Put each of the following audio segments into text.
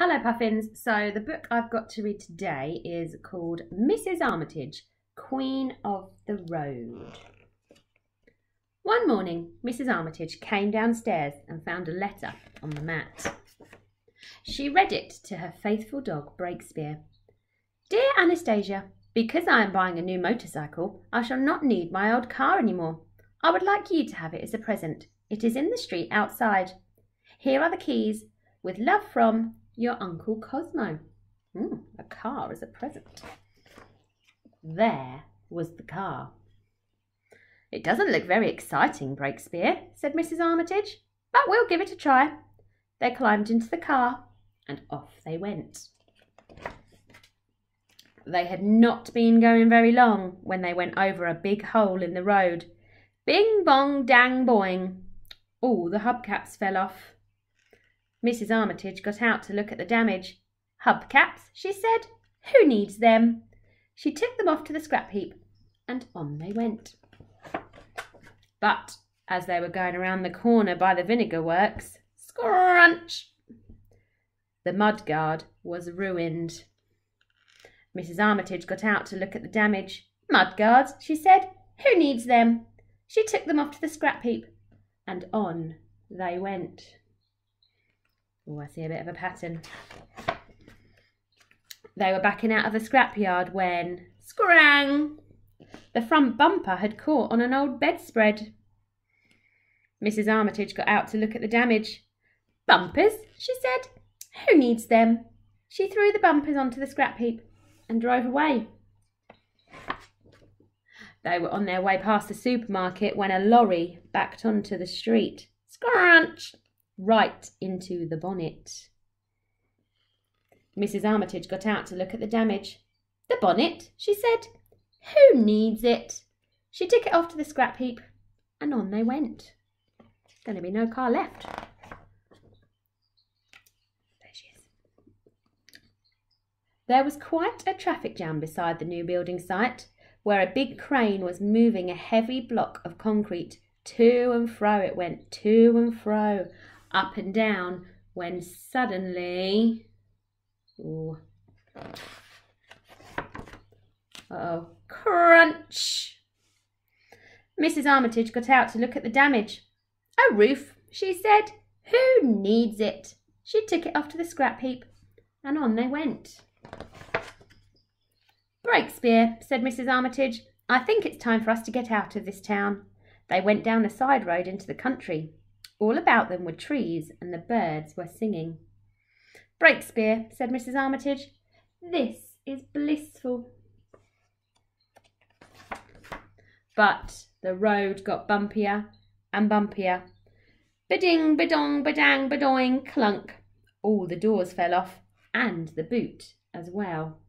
Hello, Puffins. So, the book I've got to read today is called Mrs. Armitage, Queen of the Road. One morning, Mrs. Armitage came downstairs and found a letter on the mat. She read it to her faithful dog, Breakspear. Dear Anastasia, because I am buying a new motorcycle, I shall not need my old car any more. I would like you to have it as a present. It is in the street outside. Here are the keys. With love from your Uncle Cosmo. Mm, a car as a present. There was the car. It doesn't look very exciting, Breakspear, said Mrs. Armitage, but we'll give it a try. They climbed into the car and off they went. They had not been going very long when they went over a big hole in the road. Bing bong dang boing. All the hubcaps fell off. Mrs. Armitage got out to look at the damage. Hubcaps, she said. Who needs them? She took them off to the scrap heap, and on they went. But as they were going around the corner by the vinegar works, scrunch! The mud guard was ruined. Mrs. Armitage got out to look at the damage. Mud guards, she said. Who needs them? She took them off to the scrap heap, and on they went. Oh, I see a bit of a pattern. They were backing out of the scrapyard when, scrang, the front bumper had caught on an old bedspread. Mrs. Armitage got out to look at the damage. Bumpers, she said. Who needs them? She threw the bumpers onto the scrap heap and drove away. They were on their way past the supermarket when a lorry backed onto the street. Scrunch! Right into the bonnet. Mrs. Armitage got out to look at the damage. The bonnet, she said. Who needs it? She took it off to the scrap heap, and on they went. Going to be no car left. There she is. There was quite a traffic jam beside the new building site, where a big crane was moving a heavy block of concrete. To and fro it went, to and fro, up and down when suddenly. Ooh. oh, crunch! Mrs. Armitage got out to look at the damage. A roof, she said. Who needs it? She took it off to the scrap heap, and on they went. Breakspear, said Mrs. Armitage. I think it's time for us to get out of this town. They went down a side road into the country. All about them were trees, and the birds were singing. Breakspear, said Mrs. Armitage, this is blissful. But the road got bumpier and bumpier. Beding, bedong, bedang, bedoing, clunk. All the doors fell off, and the boot as well.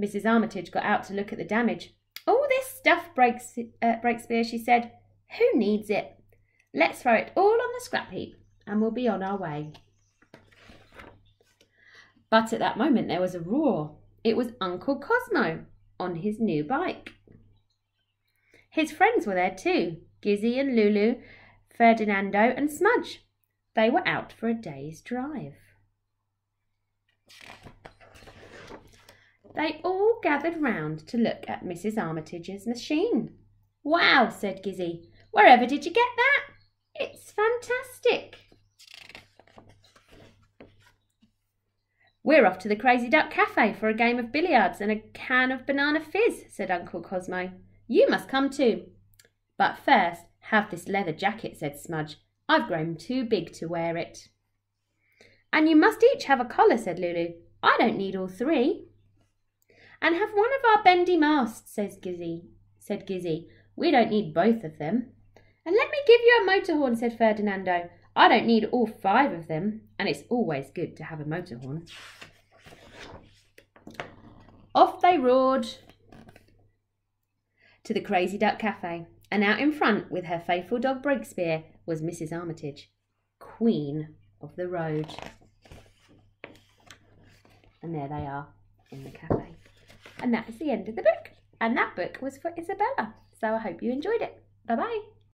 Mrs. Armitage got out to look at the damage. All this stuff, breaks, uh, Breakspear, she said. Who needs it? Let's throw it all on the scrap heap and we'll be on our way. But at that moment there was a roar. It was Uncle Cosmo on his new bike. His friends were there too Gizzy and Lulu, Ferdinando and Smudge. They were out for a day's drive. They all gathered round to look at Mrs. Armitage's machine. Wow, said Gizzy. Wherever did you get that? It's fantastic. We're off to the Crazy Duck Cafe for a game of billiards and a can of banana fizz, said Uncle Cosmo. You must come too. But first, have this leather jacket, said Smudge. I've grown too big to wear it. And you must each have a collar, said Lulu. I don't need all three. And have one of our bendy masts, says Gizzy, said Gizzy. We don't need both of them. And let me give you a motor horn, said Ferdinando. I don't need all five of them, and it's always good to have a motor horn. Off they roared to the Crazy Duck Cafe, and out in front, with her faithful dog Breakspear, was Mrs. Armitage, Queen of the Road. And there they are in the cafe. And that is the end of the book. And that book was for Isabella. So I hope you enjoyed it. Bye bye.